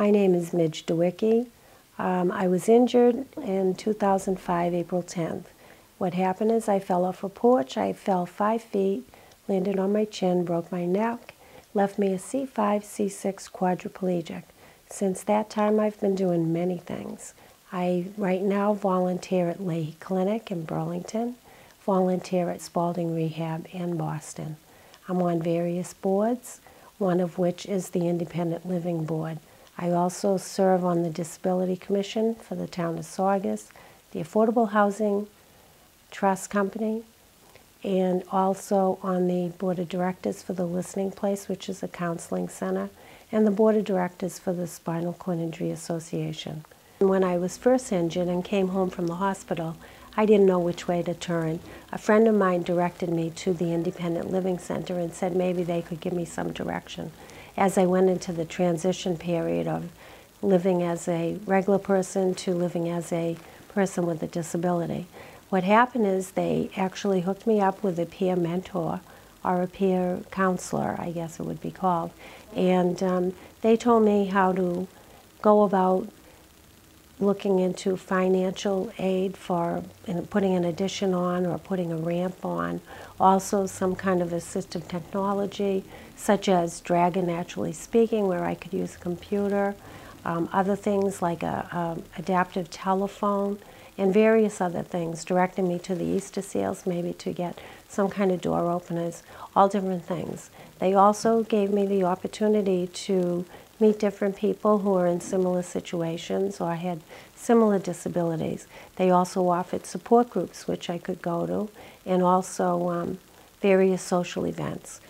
My name is Midge Dawicki. Um, I was injured in 2005, April 10th. What happened is I fell off a porch. I fell five feet, landed on my chin, broke my neck, left me a C5, C6 quadriplegic. Since that time, I've been doing many things. I right now volunteer at Lahey Clinic in Burlington, volunteer at Spaulding Rehab in Boston. I'm on various boards, one of which is the Independent Living Board. I also serve on the Disability Commission for the town of Saugus, the Affordable Housing Trust Company, and also on the Board of Directors for the Listening Place, which is a counseling center, and the Board of Directors for the Spinal Cord Injury Association. When I was first injured and came home from the hospital, I didn't know which way to turn. A friend of mine directed me to the Independent Living Center and said maybe they could give me some direction. As I went into the transition period of living as a regular person to living as a person with a disability, what happened is they actually hooked me up with a peer mentor or a peer counselor, I guess it would be called. And um, they told me how to go about looking into financial aid for putting an addition on or putting a ramp on. Also some kind of assistive technology, such as Dragon Naturally Speaking, where I could use a computer. Um, other things like a, a adaptive telephone and various other things, directing me to the Easter seals, maybe to get some kind of door openers, all different things. They also gave me the opportunity to meet different people who are in similar situations or had similar disabilities. They also offered support groups, which I could go to, and also um, various social events.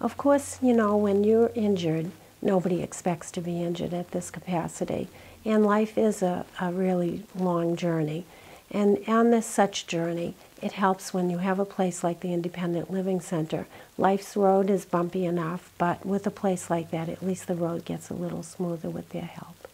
Of course, you know, when you're injured, nobody expects to be injured at this capacity. And life is a, a really long journey. And on this such journey, it helps when you have a place like the Independent Living Center. Life's road is bumpy enough, but with a place like that, at least the road gets a little smoother with their help.